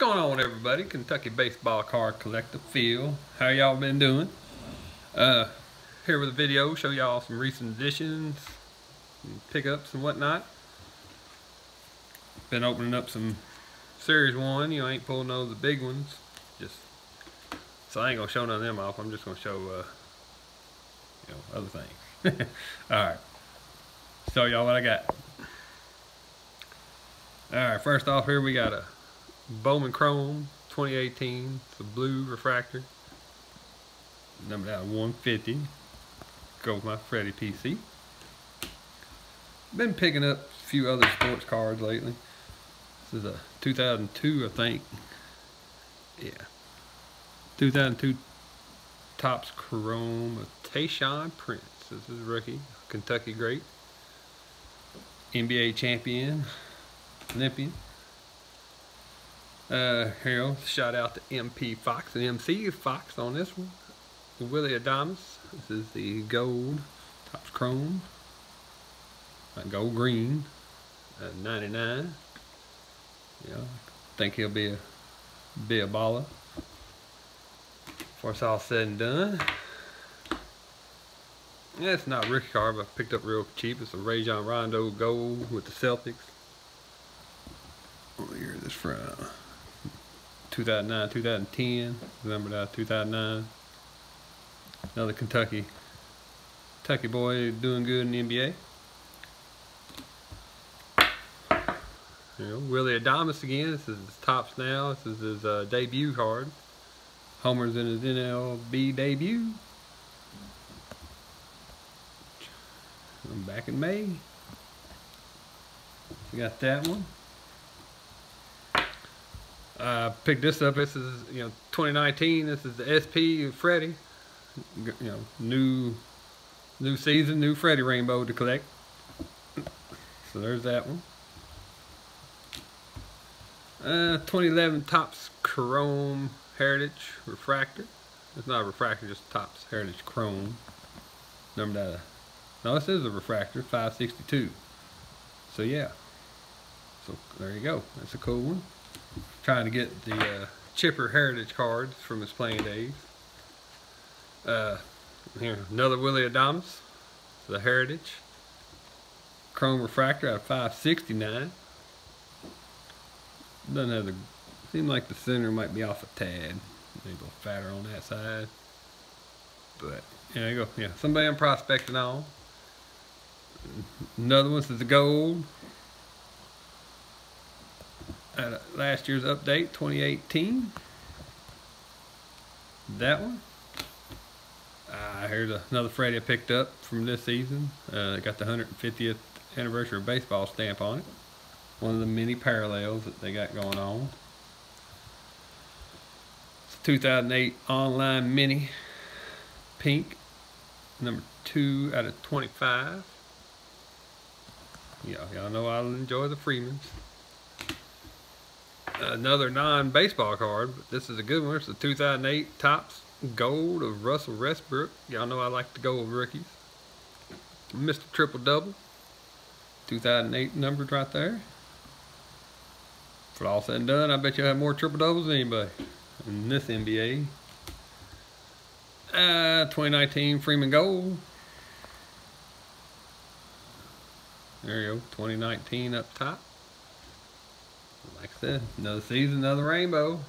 going on everybody? Kentucky Baseball Card Collector Phil. How y'all been doing? Uh, here with a video, show y'all some recent additions, pickups and whatnot. Been opening up some Series 1, you know, ain't pulling those the big ones. Just, so I ain't gonna show none of them off, I'm just gonna show, uh, you know, other things. Alright, show y'all what I got. Alright, first off here we got a Bowman Chrome 2018. It's a blue refractor. Number down 150. Go with my Freddy PC. Been picking up a few other sports cards lately. This is a 2002, I think. Yeah. 2002 Topps Chrome of Tayshaun Prince. This is rookie. Kentucky great. NBA champion. Olympian. Uh, here, shout out to MP Fox and MC Fox on this one. Willy Adames. This is the gold, Topps chrome, uh, gold green, uh, 99. Yeah, think he'll be a be a baller. Before it's all said and done. Yeah, it's not rookie card, but I picked up real cheap. It's a Rajon Rondo gold with the Celtics. Year is this from? 2009, 2010. Remember that 2009. Another Kentucky, Kentucky boy doing good in the NBA. You know, Willy Adames again. This is his Topps now. This is his uh, debut card. Homer's in his MLB debut. I'm back in May. We got that one. Uh, picked this up. This is you know 2019. This is the SP Freddy. You know new new season, new Freddy Rainbow to collect. So there's that one. Uh, 2011 Topps Chrome Heritage Refractor. It's not a refractor, just Topps Heritage Chrome. Number that. No, this is a refractor, 562. So yeah. So there you go. That's a cool one trying to get the uh, Chipper Heritage cards from his playing days. Uh, here, another Willy Adames, the Heritage. Chrome Refractor at 569. Doesn't have the, seems like the center might be off a tad. Maybe a little fatter on that side. But, there you go. Yeah, somebody I'm prospecting on. Another one is the gold at last year's update 2018 that one. Uh, here's another Freddy I picked up from this season. Uh, got the 150th anniversary of baseball stamp on it. One of the many parallels that they got going on. It's a 2008 online mini pink number two out of 25 yeah y'all know I'll enjoy the Freemans another non-baseball card, but this is a good one. It's the 2008 Topps Gold of Russell Westbrook. Y'all know I like to go with rookies. Mr. Triple Double. 2008 numbered right there. For all said and done, I bet you'll have more triple doubles than anybody in this NBA. Uh, 2019 Freeman Gold. There you go, 2019 up top like I said, another season, another rainbow.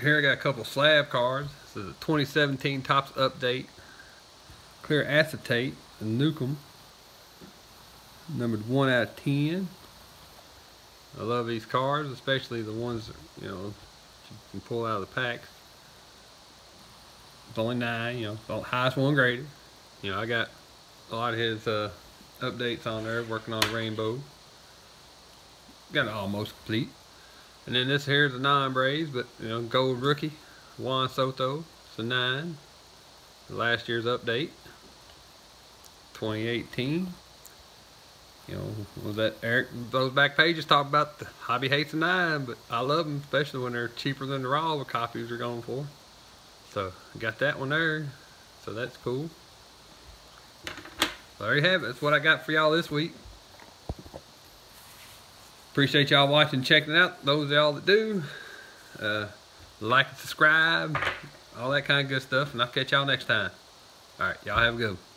Here I got a couple slab cards. This is a 2017 Topps Update. Clear Acetate, Nukem. Numbered 1 out of 10. I love these cards, especially the ones that, you know, you can pull out of the packs. It's only 9, you know, the highest one graded. You know, I got a lot of his uh, updates on there, working on Rainbow got it almost complete. And then this here is a nine braze, but you know, gold rookie, Juan Soto. It's a nine. Last year's update, 2018. You know, was that Eric? Those back pages talk about the hobby hates a nine, but I love them, especially when they're cheaper than the raw copies are going for. So got that one there. So that's cool. There you have it. That's what I got for y'all this week. Appreciate y'all watching, checking out. Those of y'all that do, uh, like and subscribe, all that kind of good stuff. And I'll catch y'all next time. All right, y'all have a good one.